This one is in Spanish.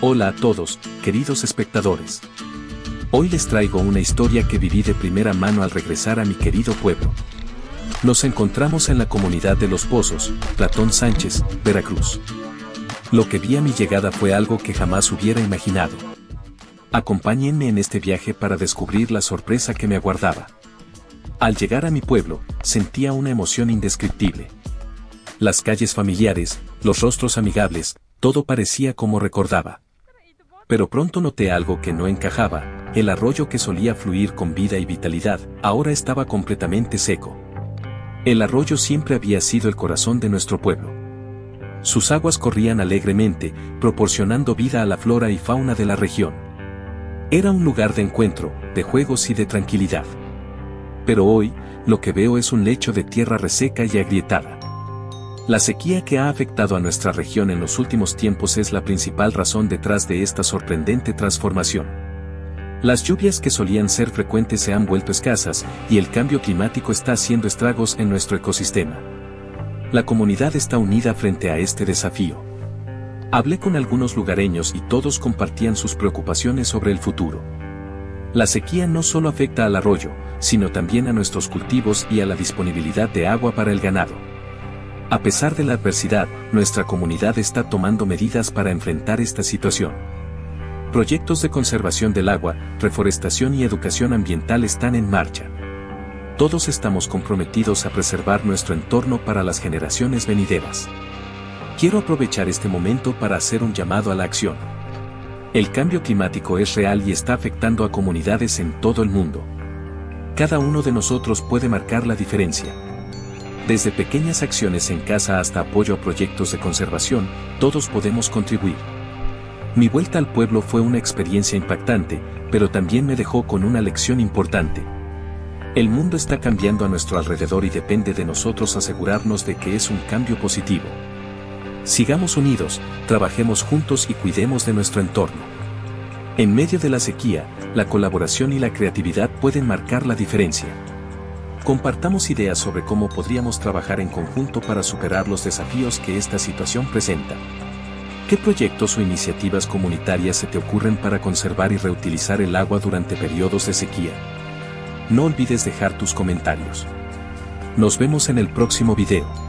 Hola a todos, queridos espectadores. Hoy les traigo una historia que viví de primera mano al regresar a mi querido pueblo. Nos encontramos en la comunidad de Los Pozos, Platón Sánchez, Veracruz. Lo que vi a mi llegada fue algo que jamás hubiera imaginado. Acompáñenme en este viaje para descubrir la sorpresa que me aguardaba. Al llegar a mi pueblo, sentía una emoción indescriptible. Las calles familiares, los rostros amigables, todo parecía como recordaba pero pronto noté algo que no encajaba, el arroyo que solía fluir con vida y vitalidad, ahora estaba completamente seco. El arroyo siempre había sido el corazón de nuestro pueblo. Sus aguas corrían alegremente, proporcionando vida a la flora y fauna de la región. Era un lugar de encuentro, de juegos y de tranquilidad. Pero hoy, lo que veo es un lecho de tierra reseca y agrietada. La sequía que ha afectado a nuestra región en los últimos tiempos es la principal razón detrás de esta sorprendente transformación. Las lluvias que solían ser frecuentes se han vuelto escasas y el cambio climático está haciendo estragos en nuestro ecosistema. La comunidad está unida frente a este desafío. Hablé con algunos lugareños y todos compartían sus preocupaciones sobre el futuro. La sequía no solo afecta al arroyo, sino también a nuestros cultivos y a la disponibilidad de agua para el ganado. A pesar de la adversidad, nuestra comunidad está tomando medidas para enfrentar esta situación. Proyectos de conservación del agua, reforestación y educación ambiental están en marcha. Todos estamos comprometidos a preservar nuestro entorno para las generaciones venideras. Quiero aprovechar este momento para hacer un llamado a la acción. El cambio climático es real y está afectando a comunidades en todo el mundo. Cada uno de nosotros puede marcar la diferencia. Desde pequeñas acciones en casa hasta apoyo a proyectos de conservación, todos podemos contribuir. Mi vuelta al pueblo fue una experiencia impactante, pero también me dejó con una lección importante. El mundo está cambiando a nuestro alrededor y depende de nosotros asegurarnos de que es un cambio positivo. Sigamos unidos, trabajemos juntos y cuidemos de nuestro entorno. En medio de la sequía, la colaboración y la creatividad pueden marcar la diferencia. Compartamos ideas sobre cómo podríamos trabajar en conjunto para superar los desafíos que esta situación presenta. ¿Qué proyectos o iniciativas comunitarias se te ocurren para conservar y reutilizar el agua durante periodos de sequía? No olvides dejar tus comentarios. Nos vemos en el próximo video.